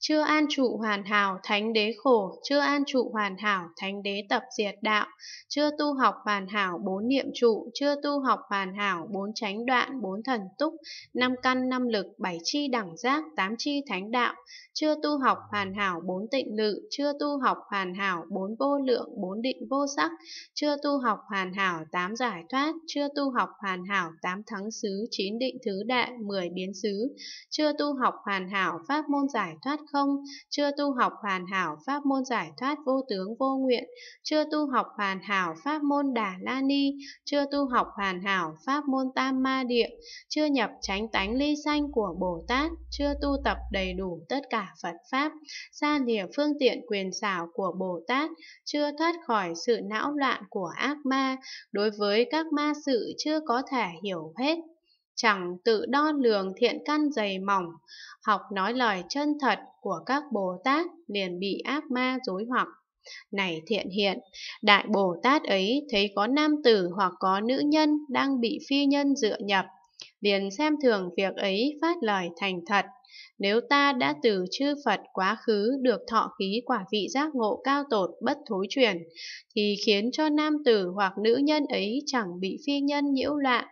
chưa an trụ hoàn hảo thánh đế khổ, chưa an trụ hoàn hảo thánh đế tập diệt đạo, chưa tu học hoàn hảo bốn niệm trụ, chưa tu học hoàn hảo bốn chánh đoạn, bốn thần túc, năm căn năm lực, bảy chi đẳng giác, tám chi thánh đạo, chưa tu học hoàn hảo bốn tịnh lự, chưa tu học hoàn hảo bốn vô lượng, bốn định vô sắc, chưa tu học hoàn hảo tám giải thoát, chưa tu học hoàn hảo tám thắng xứ, chín định thứ đại, mười biến xứ, chưa tu học hoàn hảo pháp môn giải thoát không, chưa tu học hoàn hảo pháp môn giải thoát vô tướng vô nguyện, chưa tu học hoàn hảo pháp môn đà la ni, chưa tu học hoàn hảo pháp môn tam ma địa, chưa nhập chánh tánh ly sanh của Bồ Tát, chưa tu tập đầy đủ tất cả Phật Pháp, xa lìa phương tiện quyền xảo của Bồ Tát, chưa thoát khỏi sự não loạn của ác ma, đối với các ma sự chưa có thể hiểu hết chẳng tự đo lường thiện căn dày mỏng, học nói lời chân thật của các Bồ Tát liền bị ác ma dối hoặc. Này thiện hiện, Đại Bồ Tát ấy thấy có nam tử hoặc có nữ nhân đang bị phi nhân dựa nhập, liền xem thường việc ấy phát lời thành thật. Nếu ta đã từ chư Phật quá khứ được thọ khí quả vị giác ngộ cao tột bất thối chuyển, thì khiến cho nam tử hoặc nữ nhân ấy chẳng bị phi nhân nhiễu loạn,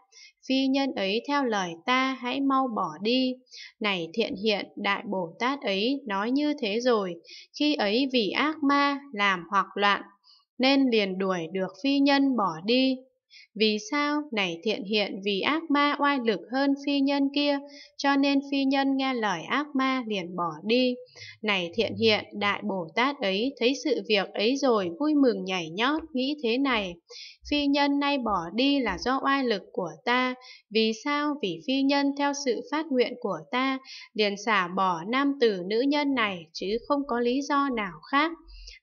phi nhân ấy theo lời ta hãy mau bỏ đi. Này thiện hiện, Đại Bồ Tát ấy nói như thế rồi, khi ấy vì ác ma làm hoặc loạn, nên liền đuổi được phi nhân bỏ đi. Vì sao? Này thiện hiện vì ác ma oai lực hơn phi nhân kia, cho nên phi nhân nghe lời ác ma liền bỏ đi. Này thiện hiện, Đại Bồ Tát ấy thấy sự việc ấy rồi vui mừng nhảy nhót, nghĩ thế này. Phi nhân nay bỏ đi là do oai lực của ta. Vì sao? Vì phi nhân theo sự phát nguyện của ta, liền xả bỏ nam tử nữ nhân này, chứ không có lý do nào khác.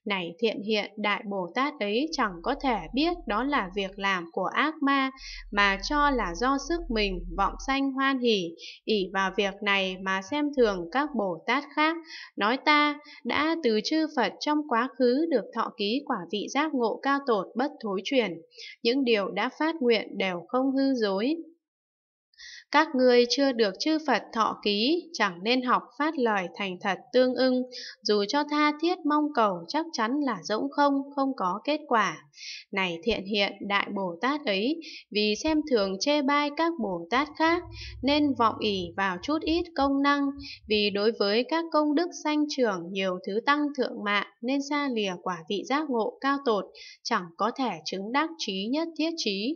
Này thiện hiện, Đại Bồ Tát ấy chẳng có thể biết đó là việc làm của ác ma, mà cho là do sức mình, vọng sanh hoan hỉ, ỷ vào việc này mà xem thường các Bồ Tát khác, nói ta đã từ chư Phật trong quá khứ được thọ ký quả vị giác ngộ cao tột bất thối truyền. Những điều đã phát nguyện đều không hư dối. Các ngươi chưa được chư Phật thọ ký, chẳng nên học phát lời thành thật tương ưng, dù cho tha thiết mong cầu chắc chắn là rỗng không, không có kết quả. Này thiện hiện Đại Bồ Tát ấy, vì xem thường chê bai các Bồ Tát khác, nên vọng ỷ vào chút ít công năng, vì đối với các công đức sanh trưởng nhiều thứ tăng thượng mạng, nên xa lìa quả vị giác ngộ cao tột, chẳng có thể chứng đắc trí nhất thiết trí.